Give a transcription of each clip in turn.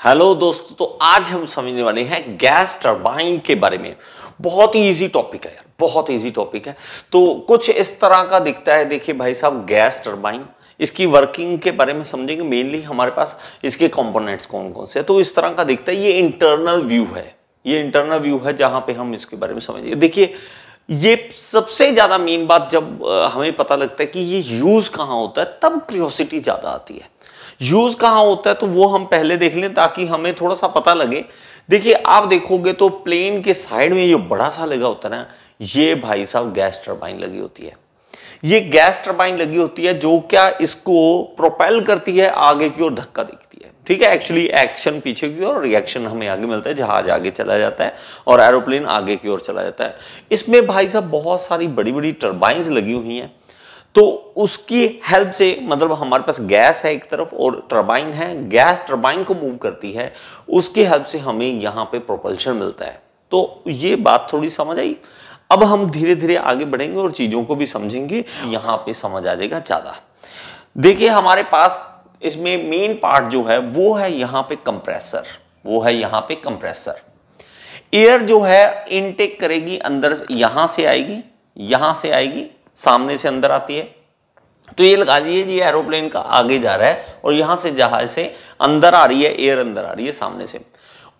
Hello दोस्तों तो आज हम समझने वाले हैं गैस टरबाइन के बारे में। बहुत ही इजी टॉपिक है यार, बहुत इजी टॉपिक है। तो कुछ इस तरह का दिखता है, देखिए भाई साहब, गैस टरबाइन। इसकी वर्किंग के बारे में समझेंगे मेनली हमारे पास इसके कंपोनेंट्स कौन कौन से हैं। तो इस तरह का दिखता है, ये इंटरनल व्यू है। ये इंटरनल व्यू है जहाँ पे हम इसके बारे में समझेंगे। देखिए, ये सबसे ज़्यादा मेन बात जब हमें पता लगता है कि ये यूज़ कहाँ होता है, तब क्रियोसिटी ज़्यादा आती है। यूज़ कहाँ होता है तो वो हम पहले देख लें ताकि हमें थोड़ा सा पता लगे। देखिए, आप देखोगे तो प्लेन के साइड में जो बड़ा सा लगा होता है ना, ये भाई साहब गैस टर्बाइन लगी होती है। ये गैस टर्बाइन लगी होती है जो क्या इसको प्रोपेल करती है, आगे की ओर धक्का देती है। ठीक है एक्चुअली एक्शन पीछे की ओर रिएक्शन हमें आगे मिलता है, जहाज़ आगे चला जाता है और एरोप्लेन आगे की ओर चला जाता है। इसमें भाई साहब बहुत सारी बड़ी बड़ी टर्बाइंस लगी हुई हैं। तो उसकी हेल्प से मतलब हमारे पास गैस है एक तरफ़ और टर्बाइन है। गैस टर्बाइन को मूव करती है। उसकी हेल्प से हमें यहाँ पे प्रोपल्शन मिलता है। तो ये बात थोड़ी समझ आई। अब हम धीरे धीरे आगे बढ़ेंगे और चीज़ों को भी समझेंगे। यहाँ पे समझ आ जाएगा ज़्यादा। देखिए, हमारे पास इसमें मेन पार्ट जो है, वो है यहाँ पे कंप्रेसर वो है यहाँ पे कंप्रेसर एयर जो है इनटेक करेगी, अंदर यहाँ से आएगी, यहाँ से आएगी सामने से अंदर आती है। तो ये लगा लीजिए ये एरोप्लेन का आगे जा रहा है और यहाँ से जहाज़ से अंदर आ रही है, एयर अंदर आ रही है सामने से।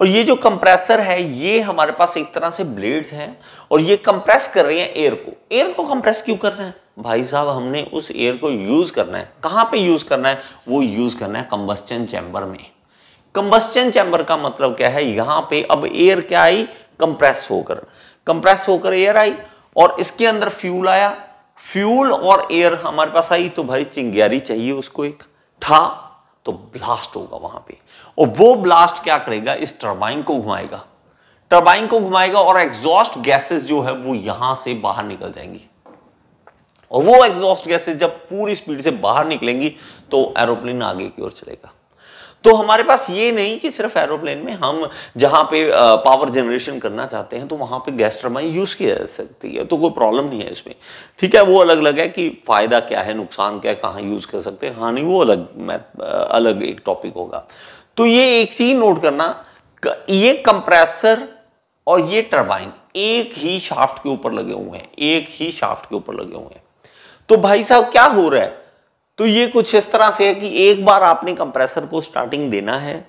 और ये जो कंप्रेसर है, ये हमारे पास एक तरह से ब्लेड्स हैं और ये कंप्रेस कर रहे हैं एयर को। एयर को कंप्रेस क्यों कर रहे हैं? भाई साहब, हमने उस एयर को यूज़ करना है। कहाँ पे यूज़ करना है? वो यूज़ करना है कंबस्टन चैम्बर में। कंबस्टन चैम्बर का मतलब क्या है? यहाँ पे अब एयर क्या आई? कंप्रेस होकर। कंप्रेस होकर एयर आई और इसके अंदर फ्यूल आया। फ्यूल और एयर हमारे पास आई तो भाई चिंगारी चाहिए उसको एक। ठा तो ब्लास्ट होगा वहाँ पे। और वो ब्लास्ट क्या करेगा? इस टर्बाइन को घुमाएगा। टर्बाइन को घुमाएगा और एग्जॉस्ट गैसेस जो है वो यहाँ से बाहर निकल जाएँगी। और वो एग्जॉस्ट गैसेस जब पूरी स्पीड से बाहर निकलेंगी तो एरोप्लेन आगे की ओर चलेगा। तो हमारे पास ये नहीं कि सिर्फ़ एरोप्लेन में हम जहाँ पे पावर जनरेशन करना चाहते हैं तो वहाँ पे गैस टर्बाइन यूज़ की जा सकती है। तो कोई प्रॉब्लम नहीं है इसमें। ठीक है, वो अलग अलग है कि फ़ायदा क्या है, नुकसान क्या है, कहाँ यूज़ कर सकते हैं। हाँ नहीं, वो अलग, मैं अलग एक टॉपिक होगा। तो ये एक चीज़ नोट करना ये कंप्रेसर और ये टर्बाइन एक ही शाफ्ट के ऊपर लगे हुए हैं, एक ही शाफ्ट के ऊपर लगे हुए हैं। तो भाई साहब, क्या हो रहा है? तो ये कुछ इस तरह से है कि एक बार आपने कंप्रेसर को स्टार्टिंग देना है,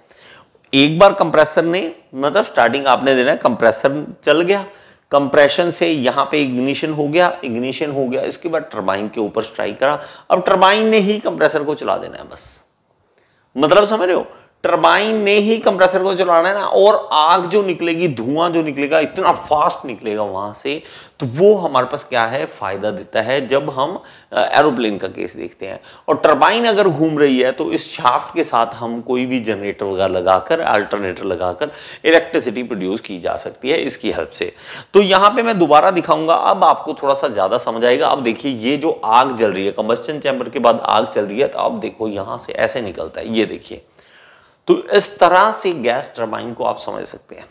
एक बार कंप्रेसर ने मतलब स्टार्टिंग आपने देना है, कंप्रेसर चल गया, कंप्रेशन से यहाँ पे इग्निशन हो गया, इग्निशन हो गया, इसके बाद टर्बाइन के ऊपर स्ट्राइक करा, अब टर्बाइन ने ही कंप्रेसर को चला देना है बस। मतलब समझ रहे हो? टर्बाइन ने ही कंप्रेसर को चलाना है ना, और आग जो निकलेगी, धुआँ जो निकलेगा, इतना फास्ट निकलेगा वहाँ से तो वो हमारे पास क्या है? फ़ायदा देता है जब हम एरोप्लेन का केस देखते हैं। और टर्बाइन अगर घूम रही है तो इस शाफ्ट के साथ हम कोई भी जनरेटर वगैरह लगाकर अल्टरनेटर लगाकर इलेक्ट्रिसिटी प्रोड्यूस की जा सकती है इसकी हेल्प से। तो यहाँ पे मैं दोबारा दिखाऊँगा। अब आपको थोड़ा सा ज़्यादा समझ आएगा। अब देखिए, ये जो आग जल रही है कंबस्टन चैम्बर के बाद आग चल रही है तो अब देखो यहाँ से ऐसे निकलता है। ये देखिए। तो इस तरह से गैस टर्बाइन को आप समझ सकते हैं।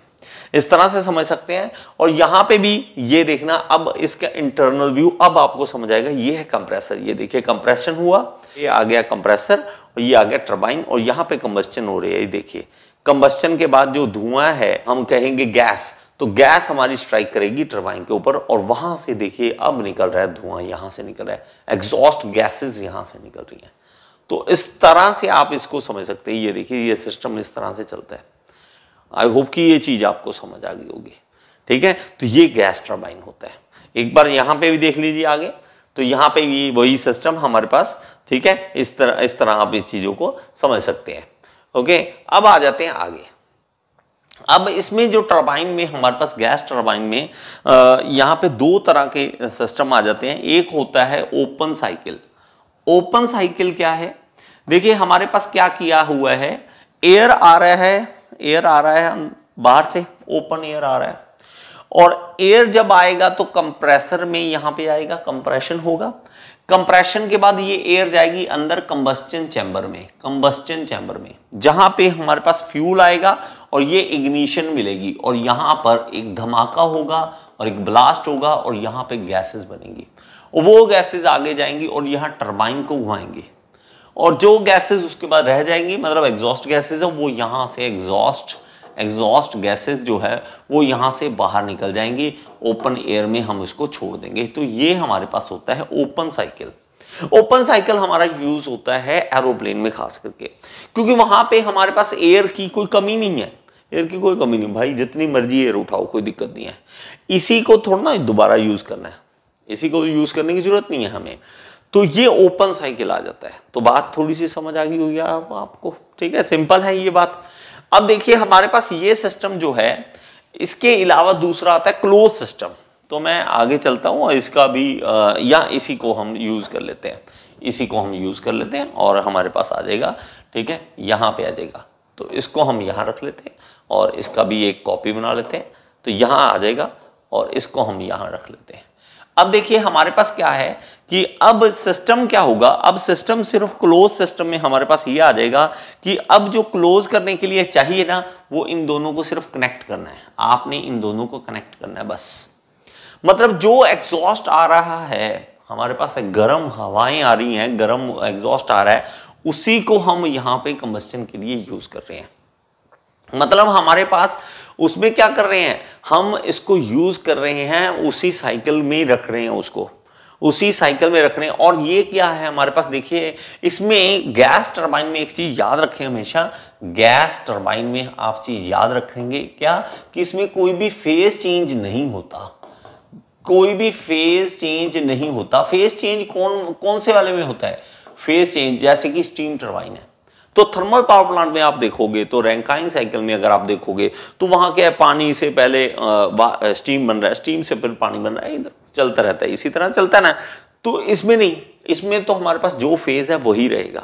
इस तरह से समझ सकते हैं। और यहाँ पे भी ये देखना, अब इसका इंटरनल व्यू अब आपको समझ आएगा, ये है कंप्रेसर ये देखिए कंप्रेशन हुआ, ये आ गया कंप्रेसर और ये आ गया टर्बाइन और यहाँ पे कंबस्टन हो रही है। ये देखिए कंबस्टन के बाद जो धुआँ है, हम कहेंगे गैस तो गैस हमारी स्ट्राइक करेगी टर्बाइन के ऊपर, और वहाँ से देखिए, अब निकल रहा है धुआँ, यहाँ से निकल रहा है। एग्जॉस्ट गैसेस यहाँ से निकल रही हैं। तो इस तरह से आप इसको समझ सकते हैं। ये देखिए, ये सिस्टम इस तरह से चलता है। आई होप कि ये चीज़ आपको समझ आ गई होगी। ठीक है? तो ये गैस टर्बाइन होता है। एक बार यहाँ पे भी देख लीजिए आगे। तो यहाँ पे भी वही सिस्टम हमारे पास, ठीक है? इस तरह इस तरह आप इस चीज़ों को समझ सकते हैं। ओके? अब आ जाते हैं आगे। अब इसमें जो टर्बाइन में, हमारे पास गैस टर्बाइन में यहाँ पे दो तरह के सिस्टम आ जाते हैं। एक होता है ओपन साइकिल ओपन साइकिल क्या है? देखिए, हमारे पास क्या किया हुआ है? एयर आ रहा है। एयर आ रहा है बाहर से। ओपन एयर आ रहा है। और एयर जब आएगा तो कंप्रेसर में यहाँ पे आएगा कंप्रेशन होगा। कंप्रेशन के बाद ये एयर जाएगी अंदर कंबस्टन चैम्बर में कंबस्टन चैम्बर में। जहाँ पे हमारे पास फ्यूल आएगा और ये इग्निशन मिलेगी और यहाँ पर एक धमाका होगा और एक ब्लास्ट होगा और यहाँ पे गैसेस बनेंगी। वो गैसेस आगे जाएँगी और यहाँ टर्बाइन को घुमाएँगे। और जो गैसेस उसके बाद रह जाएँगी मतलब एग्जॉस्ट गैसेस है, वो यहाँ से एग्जॉस्ट एग्जॉस्ट गैसेस जो है, वो यहाँ से बाहर निकल जाएँगी। ओपन एयर में हम इसको छोड़ देंगे। तो ये हमारे पास होता है ओपन साइकिल ओपन साइकिल हमारा यूज़ होता है एरोप्लेन में खास करके। क्योंकि वहाँ पे हमारे पास एयर की कोई कमी नहीं है। एयर की कोई कमी नहीं। भाई, जितनी मर्ज़ी एयर उठाओ, कोई दिक्कत नहीं है। इसी को थोड़ा ना दोबारा यूज़ करना है। इसी को यूज़ करने की ज़रूरत नहीं है हमें। तो ये ओपन साइकिल आ जाता है। तो बात थोड़ी सी समझ आ गई होगी आप, आपको। ठीक है? सिंपल है ये बात। अब देखिए हमारे पास ये सिस्टम जो है इसके अलावा दूसरा आता है क्लोज सिस्टम। तो मैं आगे चलता हूँ और इसका भी या इसी को हम यूज़ कर लेते हैं। इसी को हम यूज़ कर लेते हैं और हमारे पास आ जाएगा। ठीक है? यहाँ पे आ जाएगा। तो इसको हम यहाँ रख लेते हैं और इसका भी एक कॉपी बना लेते हैं। तो यहाँ आ जाएगा और इसको हम यहाँ रख लेते हैं। अब देखिए हमारे पास क्या है कि अब सिस्टम क्या होगा? अब सिस्टम सिर्फ़ क्लोज सिस्टम में हमारे पास ये आ जाएगा कि अब जो क्लोज करने के लिए चाहिए ना, वो इन दोनों को सिर्फ़ कनेक्ट करना है। आपने इन दोनों को कनेक्ट करना है बस। मतलब जो एग्जॉस्ट आ रहा है, हमारे पास गर्म हवाएँ आ रही हैं, गर्म एग्जॉस्ट आ रहा है, उसी को हम यहाँ पे कंबस्टन के लिए यूज़ कर रहे हैं। मतलब हमारे पास उसमें क्या कर रहे हैं? हम इसको यूज़ कर रहे हैं, उसी साइकिल में रख रहे हैं उसको। उसी साइकिल में रख रहे हैं। और ये क्या है हमारे पास? देखिए, इसमें गैस टरबाइन में एक चीज़ याद रखें हमेशा। गैस टरबाइन में आप चीज़ याद रखेंगे। क्या? कि इसमें कोई भी फ़ेज़ चेंज नहीं होता। कोई भी फ़ेज़ चेंज नहीं होता। फ़ेज़ चेंज कौन कौन से वाले में होता है? फ़ेज़ चेंज जैसे कि स्टीम टरबाइन है। तो थर्मल पावर प्लांट में आप देखोगे तो रैंकाइन साइकिल में अगर आप देखोगे तो वहाँ क्या है, पानी से पहले स्टीम बन रहा है स्टीम से फिर पानी बन रहा है, इधर चलता रहता है, इसी तरह चलता ना तो इसमें नहीं, इसमें तो हमारे पास जो फ़ेज़ है, वही रहेगा,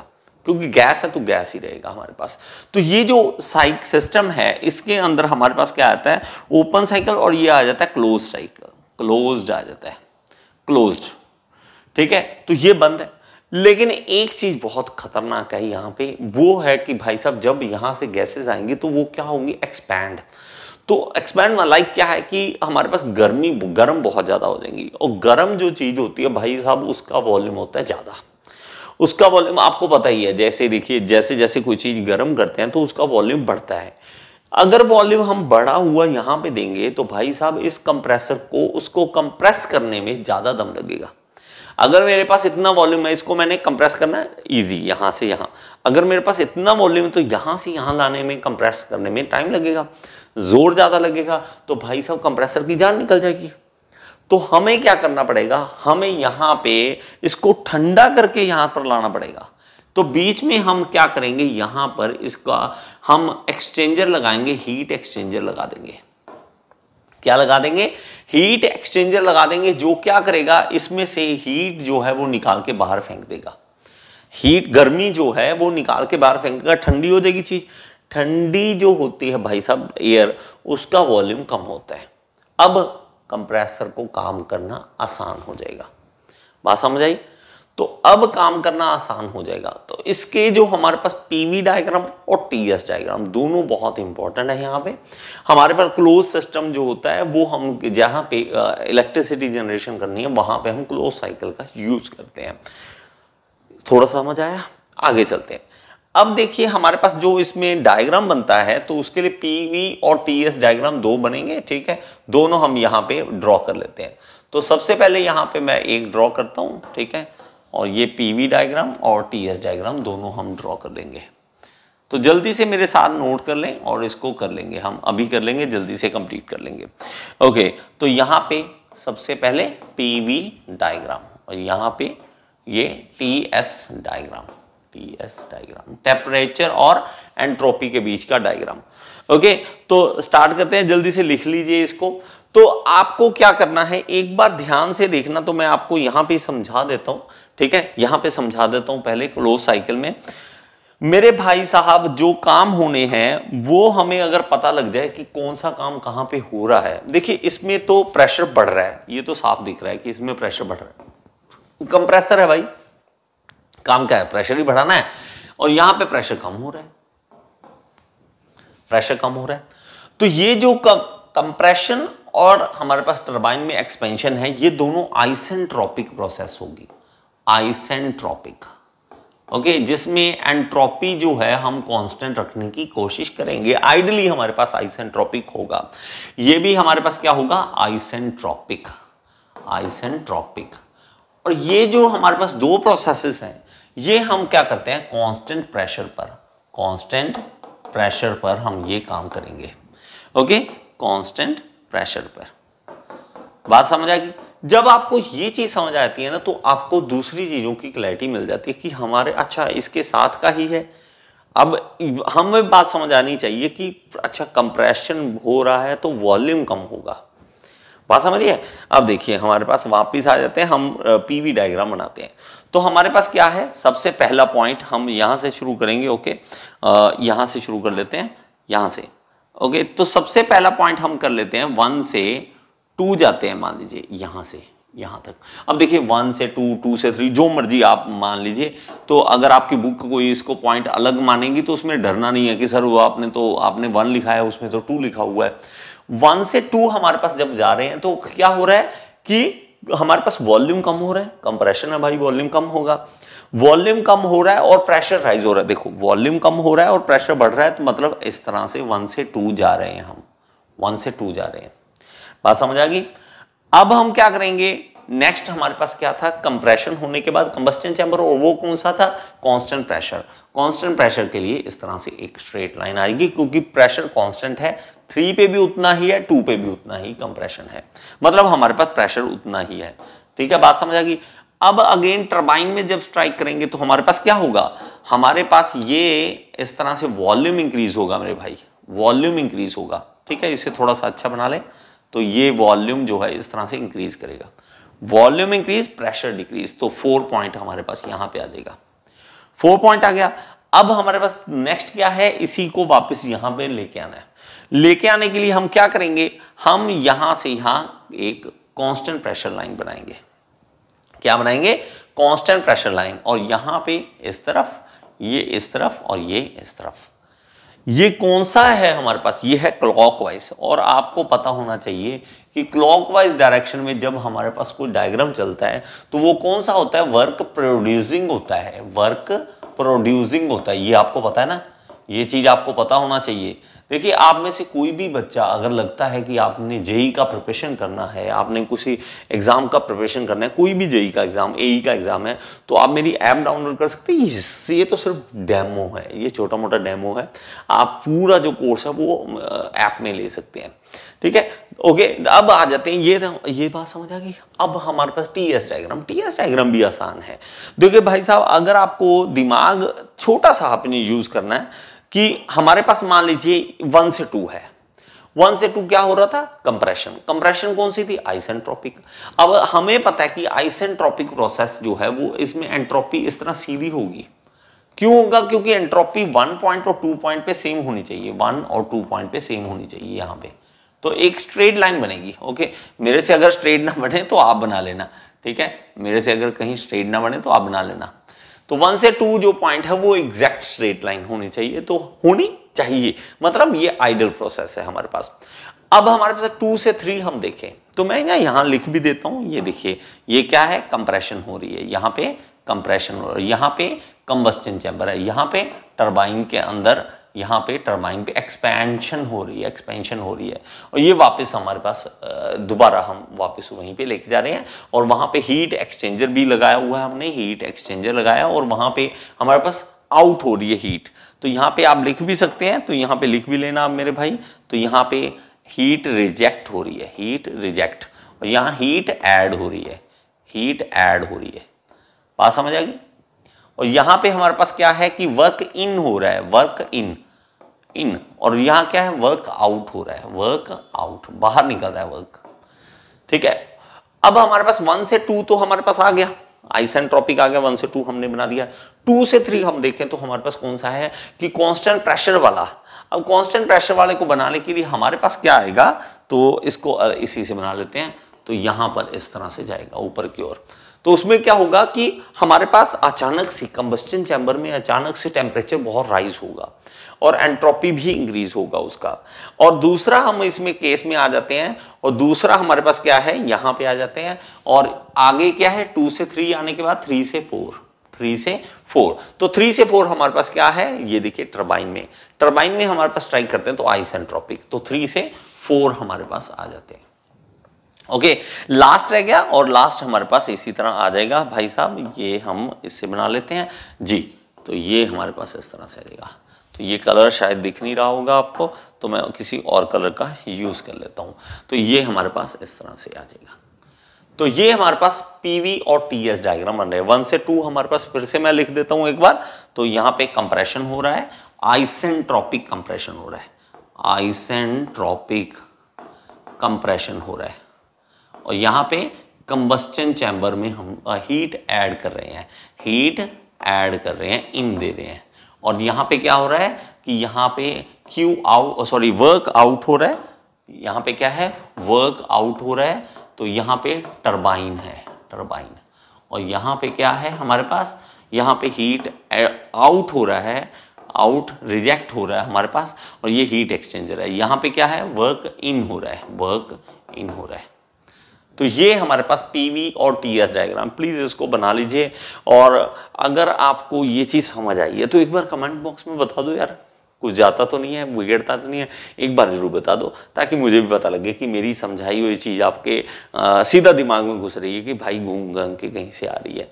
क्योंकि गैस है तो गैस ही रहेगा हमारे पास। तो ये जो साइक सिस्टम है, इसके अंदर हमारे पास क्या आता है ओपन साइकिल और ये आ जाता है क्लोज साइकिल क्लोज्ड आ जाता है क्लोज्ड ठीक है? तो ये बंद है। लेकिन एक चीज़ बहुत खतरनाक है यहाँ पे, वो है कि भाई साहब, जब यहाँ से गैसेस आएँगी तो वो क्या होंगी? एक्सपैंड तो एक्सपैंड लाइक क्या है कि हमारे पास गर्मी, गर्म बहुत ज़्यादा हो जाएँगी। और गर्म जो चीज़ होती है भाई साहब, उसका वॉल्यूम होता है ज़्यादा। उसका वॉल्यूम आपको पता ही है, जैसे देखिए, जैसे जैसे कोई चीज़ गर्म करते हैं तो उसका वॉल्यूम बढ़ता है। अगर वॉल्यूम हम बढ़ा हुआ यहाँ पे देंगे तो भाई साहब, इस कंप्रेसर को, उसको कंप्रेस करने में ज़्यादा दम लगेगा। अगर मेरे पास इतना वॉल्यूम है, इसको मैंने कंप्रेस करना है इजी यहाँ से यहाँ। अगर मेरे पास इतना वॉल्यूम है तो यहाँ से यहाँ लाने में कंप्रेस करने में टाइम लगेगा। ज़ोर ज़्यादा लगेगा तो भाई साहब कंप्रेसर की जान निकल जाएगी। तो हमें क्या करना पड़ेगा? हमें यहाँ पे इसको ठंडा करके यहाँ पर लाना पड़ेगा। तो बीच में हम क्या करेंगे? यहाँ पर इसका हम एक्सचेंजर लगाएँगे हीट एक्सचेंजर लगा देंगे। क्या लगा देंगे? हीट एक्सचेंजर लगा देंगे, जो क्या करेगा, इसमें से हीट जो है वो निकाल के बाहर फेंक देगा। हीट गर्मी जो है वो निकाल के बाहर फेंक देगा ठंडी हो जाएगी चीज़। ठंडी जो होती है भाई साहब एयर उसका वॉल्यूम कम होता है। अब कंप्रेसर को काम करना आसान हो जाएगा। बात समझ आई? तो अब काम करना आसान हो जाएगा। तो इसके जो हमारे पास पीवी डायग्राम और टीएस डायग्राम दोनों बहुत इंपॉर्टेंट है यहाँ पे। हमारे पास क्लोज सिस्टम जो होता है, वो हम जहाँ पे इलेक्ट्रिसिटी जनरेशन करनी है, वहाँ पे हम क्लोज साइकिल का यूज़ करते हैं। थोड़ा समझ आया? आगे चलते हैं। अब देखिए, हमारे पास जो इसमें डायग्राम बनता है तो उसके लिए पीवी और टीएस डायग्राम दो बनेंगे, ठीक है? दोनों हम यहाँ पे ड्रॉ कर लेते हैं। तो सबसे पहले यहाँ पे मैं एक ड्रॉ करता हूँ, ठीक है? और ये पीवी डायग्राम और टीएस डायग्राम दोनों हम ड्रॉ कर लेंगे। तो जल्दी से मेरे साथ नोट कर लें और इसको कर लेंगे। हम अभी कर लेंगे, जल्दी से कंप्लीट कर लेंगे। ओके तो यहाँ पे सबसे पहले पीवी डायग्राम और यहाँ पे ये T S diagram T S diagram temperature और एंट्रोपी के बीच का डायग्राम ओके तो स्टार्ट करते हैं, जल्दी से लिख लीजिए इसको। तो आपको क्या करना है, एक बार ध्यान से देखना तो मैं आपको यहाँ पे समझा देता हूँ। ठीक है? यहाँ पे समझा देता हूँ पहले क्लोज साइकिल में मेरे भाई साहब जो काम होने हैं, वो हमें अगर पता लग जाए कि कौन सा काम कहाँ पे हो रहा है। देखिए, इसमें तो प्रेशर बढ़ रहा है। ये तो साफ़ दिख रहा है कि इसमें प्रेशर बढ़ रहा है। कंप्रेसर है भाई। काम क्या है? प्रेशर ही बढ़ाना है। और यहाँ पे प्रेशर कम हो रहा है। प्रेशर कम हो रहा है। तो ये जो कंप्रेशन और हमारे पास टर्बाइन में एक्सपेंशन है, ये दोनों आइसेंट्रोपिक प्रोसेस होगी। आइसेंट्रोपिक। ओके okay, जिसमें एंट्रोपी जो है हम कांस्टेंट रखने की कोशिश करेंगे। आइडली हमारे पास आइसेंट्रोपिक होगा। ये भी हमारे पास क्या होगा? आइसेंट्रोपिक। आइसेंट्रोपिक। और ये जो हमारे पास दो प्रोसेसेस हैं ये हम क्या करते हैं? कांस्टेंट प्रेशर पर। कांस्टेंट प्रेशर पर हम ये काम करेंगे। ओके? कांस्टेंट प्रेशर पर। बात समझ आएगी जब आपको ये चीज़ समझ आती है ना तो आपको दूसरी चीज़ों की क्लैरिटी मिल जाती है कि हमारे अच्छा इसके साथ का ही है। अब हमें बात समझ आनी चाहिए कि अच्छा कंप्रेशन हो रहा है तो वॉल्यूम कम होगा। बात समझिए? अब देखिए हमारे पास वापिस आ जाते हैं हम पीवी डायग्राम बनाते हैं। तो हमारे पास क्या है? सबसे पहला पॉइंट हम यहाँ से शुरू करेंगे ओके? आ, यहाँ से शुरू कर लेते हैं यहाँ से। ओके तो सबसे पहला पॉइंट हम कर लेते हैं वन से टू जाते हैं, मान लीजिए, यहाँ से, यहाँ तक। अब देखिए, वन से टू टू से थ्री, जो मर्ज़ी आप मान लीजिए तो अगर आपकी बुक कोई इसको पॉइंट अलग मानेगी तो उसमें डरना नहीं है कि सर, वो आपने तो आपने वन लिखा है, उसमें तो टू लिखा हुआ है। वन से टू हमारे पास जब जा रहे हैं तो क्या हो रहा है कि हमारे पास वॉल्यूम कम हो रहा है कंप्रेशन है भाई वॉल्यूम कम होगा। वॉल्यूम कम हो रहा है और प्रेशर राइज हो रहा है। देखो वॉल्यूम कम हो रहा है और प्रेशर बढ़ रहा है तो मतलब इस तरह से वन से टू जा रहे हैं हम। वन से टू जा रहे हैं। बात समझ आ गई? अब हम क्या करेंगे? नेक्स्ट हमारे पास क्या था? कंप्रेशन होने के बाद कंबस्टन चैम्बर और वो कौन सा था? कांस्टेंट प्रेशर कांस्टेंट प्रेशर के लिए इस तरह से एक स्ट्रेट लाइन आएगी क्योंकि प्रेशर कांस्टेंट है। थ्री पे भी उतना ही है टू पे भी उतना ही कंप्रेशन है। मतलब हमारे पास प्रेशर उतना ही है। ठीक है, बात समझ आ गई? अब अगेन टर्बाइन में जब स्ट्राइक करेंगे तो हमारे पास क्या होगा? हमारे पास ये इस तरह से वॉल्यूम इंक्रीज होगा मेरे भाई। वॉल्यूम इंक्रीज होगा। ठीक है, इसे थोड़ा सा अच्छा बना ले। तो ये वॉल्यूम जो है इस तरह से इंक्रीज करेगा। वॉल्यूम इंक्रीज प्रेशर डिक्रीज तो फोर पॉइंट हमारे पास यहाँ पे आ जाएगा। फोर पॉइंट आ गया। अब हमारे पास नेक्स्ट क्या है? इसी को वापस यहाँ पे लेके आना है। लेके आने के लिए हम क्या करेंगे? हम यहाँ से यहाँ एक कांस्टेंट प्रेशर लाइन बनाएँगे। क्या बनाएँगे? कांस्टेंट प्रेशर लाइन और यहाँ पे इस तरफ़, ये इस तरफ़ और ये इस तरफ़। ये कौन सा है हमारे पास? ये है क्लॉकवाइज और आपको पता होना चाहिए कि क्लॉकवाइज डायरेक्शन में जब हमारे पास कोई डायग्राम चलता है तो वो कौन सा होता है? वर्क प्रोड्यूसिंग होता है। वर्क प्रोड्यूसिंग होता है। ये आपको पता है ना? ये चीज़ आपको पता होना चाहिए। देखिए, आप में से कोई भी बच्चा अगर लगता है कि आपने जेई का प्रिपरेशन करना है, आपने किसी एग्ज़ाम का प्रिपरेशन करना है, कोई भी जेई का एग्ज़ाम, एई का एग्ज़ाम है तो आप मेरी ऐप डाउनलोड कर सकते हैं। ये तो सिर्फ़ डेमो है, ये छोटा मोटा डेमो है। आप पूरा जो कोर्स है वो ऐप में ले सकते हैं। ठीक है? ओके, अब आ जाते हैं। ये ये बात समझ आ गई? अब हमारे पास T S diagram T S diagram भी आसान है। देखिए भाई साहब, अगर आपको दिमाग छोटा सा आपने यूज़ करना है कि हमारे पास मान लीजिए वन से टू है। वन से टू क्या हो रहा था? कंप्रेशन। कंप्रेशन कौन सी थी? आइसेंट्रोपिक। अब हमें पता है कि आइसेंट्रोपिक प्रोसेस जो है, वो इसमें एंट्रोपी इस तरह सीधी होगी। क्यों होगा? क्योंकि एंट्रोपी वन पॉइंट और टू पॉइंट पे सेम होनी चाहिए। वन और टू पॉइंट पे सेम होनी चाहिए यहाँ पे। तो एक स्ट्रेट लाइन बनेगी, ओके? मेरे से अगर स्ट्रेट ना बने तो आप बना लेना, ठीक है? मेरे से अगर कहीं स्ट्रेट ना बने तो आप बना लेना। तो वन से टू जो पॉइंट है वो एग्जैक्ट स्ट्रेट लाइन होनी चाहिए तो होनी चाहिए। मतलब ये आइडल प्रोसेस है हमारे पास। अब हमारे पास टू से थ्री हम देखें तो मैं ना यहाँ लिख भी देता हूँ, ये देखिए, ये क्या है? कंप्रेशन हो रही है। यहाँ पे कंप्रेशन हो रहा है। यहाँ पे कंबस्टन चैम्बर है। यहाँ पे टर्बाइन के अंदर यहाँ पे टर्माइन पे एक्सपेंशन हो रही है एक्सपेंशन हो रही है। और ये वापस हमारे पास दोबारा हम वापस वहीं पे लेके जा रहे हैं और वहाँ पे हीट एक्सचेंजर भी लगाया हुआ है हमने हीट एक्सचेंजर लगाया और वहाँ पे हमारे पास आउट हो रही है हीट तो यहाँ पे आप लिख भी सकते हैं तो यहाँ पे लिख भी लेना आप मेरे भाई। तो यहाँ पे हीट रिजेक्ट हो रही है हीट रिजेक्ट और यहाँ हीट ऐड हो रही है हीट ऐड हो रही है। बात समझ आ गई? और यहाँ पे हमारे पास क्या है कि वर्क इन हो रहा है वर्क इन इन। और यहाँ क्या है? वर्क आउट हो रहा है। वर्क आउट बाहर निकल रहा है वर्क ठीक है? अब हमारे पास वन से टू तो हमारे पास आ गया। आइसेंट्रोपिक आ गया। वन से टू हमने बना दिया। टू से थ्री हम देखें तो हमारे पास कौन सा है? कि कांस्टेंट प्रेशर वाला। अब कांस्टेंट प्रेशर वाले को बनाने के लिए हमारे पास क्या आएगा? तो इसको इसी से बना लेते हैं। तो यहाँ पर इस तरह से जाएगा। ऊपर की ओर। तो उसमें क्या होगा कि हमारे पास अचानक से कंबस्टन चैम्बर में अचानक से टेम्परेचर बहुत राइज होगा और एंट्रोपी भी इंक्रीज होगा उसका। और दूसरा हम इसमें केस में आ जाते हैं और दूसरा हमारे पास क्या है? यहाँ पे आ जाते हैं और आगे क्या है? टू से थ्री आने के बाद थ्री से फोर थ्री से फोर तो थ्री से फोर हमारे पास क्या है? ये देखिए टर्बाइन में। टर्बाइन में हमारे पास ट्राई करते हैं तो आइसेंट्रोपिक तो थ्री से फोर हमारे पास आ जाते हैं। ओके लास्ट रह गया और लास्ट हमारे पास इसी तरह आ जाएगा। भाई साहब, ये हम इससे बना लेते हैं। जी तो ये हमारे पास इस तरह से आ जाएगा। तो ये कलर शायद दिख नहीं रहा होगा आपको तो मैं किसी और कलर का यूज़ कर लेता हूँ। तो ये हमारे पास इस तरह से आ जाएगा। तो ये हमारे पास पीवी और टीएस डायग्राम बन रहे हैं। वन से टू हमारे पास फिर से मैं लिख देता हूँ एक बार। तो यहाँ पे कंप्रेशन हो रहा है। आइसेंट्रोपिक कंप्रेशन हो रहा है। आइसेंट्रोपिक कंप्रेशन हो रहा है। और यहाँ पे कंबस्टन चैम्बर में हम हीट ऐड कर रहे हैं। हीट ऐड कर रहे हैं इन दे रहे हैं। और यहाँ पे क्या हो रहा है कि यहाँ पे Q out sorry work out हो रहा है। यहाँ पे क्या है? वर्क आउट हो रहा है। तो यहाँ पे टरबाइन है टरबाइन और यहाँ पे क्या है हमारे पास? यहाँ पे हीट आउट हो रहा है आउट रिजेक्ट हो रहा है हमारे पास। और ये हीट एक्सचेंजर है। यहाँ पे क्या है? वर्क इन हो रहा है वर्क इन हो रहा है। तो ये हमारे पास पीवी और टीएस डायग्राम प्लीज़ इसको बना लीजिए। और अगर आपको ये चीज़ समझ आई है तो एक बार कमेंट बॉक्स में बता दो यार। कुछ जाता तो नहीं है बिगड़ता तो नहीं है। एक बार ज़रूर बता दो ताकि मुझे भी पता लगे कि मेरी समझाई हुई चीज़ आपके आ, सीधा दिमाग में घुस रही है कि भाई घूम गंग के कहीं से आ रही है।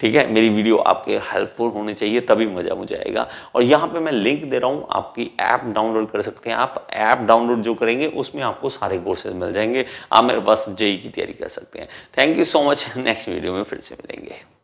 ठीक है? मेरी वीडियो आपके हेल्पफुल होने चाहिए, तभी मज़ा मुझे आएगा। और यहाँ पे मैं लिंक दे रहा हूँ, आपकी ऐप डाउनलोड कर सकते हैं आप। ऐप डाउनलोड जो करेंगे, उसमें आपको सारे कोर्सेज मिल जाएँगे। आप मेरे पास जेई की तैयारी कर सकते हैं। Thank you so much next video में फिर से मिलेंगे।